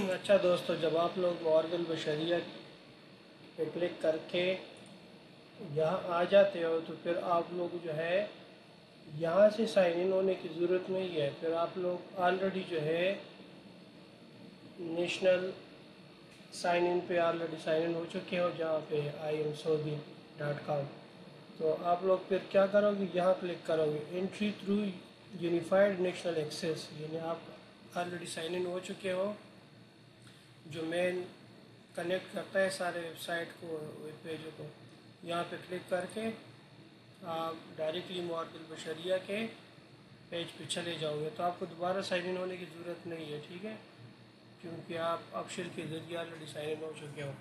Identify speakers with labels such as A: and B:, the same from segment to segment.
A: अच्छा दोस्तों जब आप लोग मॉर्गल बशरिया पे क्लिक करके यहाँ आ जाते हो तो फिर आप लोग जो है यहाँ से साइन इन होने की ज़रूरत नहीं है। फिर आप लोग ऑलरेडी जो है नेशनल साइन इन पे ऑलरेडी साइन इन हो चुके हो, जहाँ पे I am Saudi dot com तो आप लोग फिर क्या करोगे? यहाँ क्लिक करोगे। Entry through unified national access यानी आप ऑलरेडी साइन इन हो चुके हो। जो मेन कनेक्ट करता है सारे वेबसाइट को वेब पेजों को, यहाँ पे क्लिक करके आप डायरेक्टली मॉर्गल बशरिया के पेज पे चले जाओगे। तो आपको दोबारा साइन इन होने की ज़रूरत नहीं है, ठीक है? क्योंकि आप अक्षर के ज़रिए ऑलरेडी साइन इन हो चुके हो।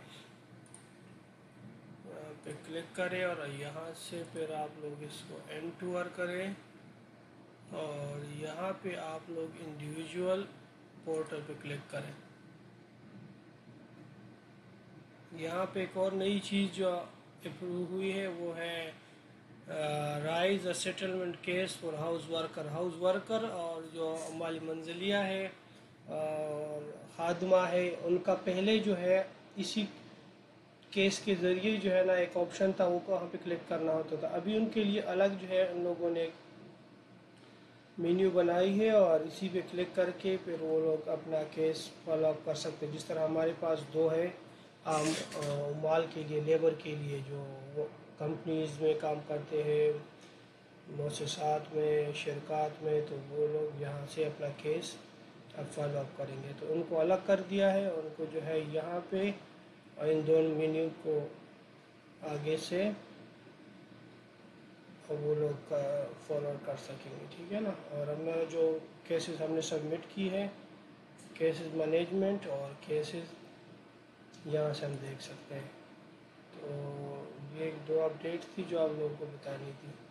A: पे क्लिक करें और यहाँ से फिर आप लोग इसको एंड टूअर करें और यहाँ पे आप लोग इंडिविजुअल पोर्टल पे क्लिक करें। यहाँ पे एक और नई चीज़ जो अप्रूव हुई है, वो है raise a settlement case for house worker. House worker और जो माली मंजिलिया है और खादमा है, उनका पहले जो है, इसी केस के ज़रिए जो है ना, एक ऑप्शन था वो वहाँ पे क्लिक करना होता था। अभी उनके लिए अलग जो है, उन लोगों ने मेन्यू बनाई है और इसी पे क्लिक करके फिर वो लोग अपना केस फॉलो अप कर सकते हैं। जिस तरह हमारे पास दो है आम माल के लिए, लेबर के लिए जो कंपनीज़ में काम करते हैं मौसात में, शरकत में तो वो लोग यहाँ से अपना केस अब फॉलो अप करेंगे। तो उनको अलग कर दिया है, उनको जो है यहाँ पे इन दोनों मेन्यू को आगे से और वो लोग फॉलो कर सकेंगे, ठीक है ना? और हमने जो केसेस हमने सबमिट की है केसेस मैनेजमेंट और केसेस यहाँ से हम देख सकते हैं। तो ये दो अपडेट थी जो आप लोगों को बतानी थी।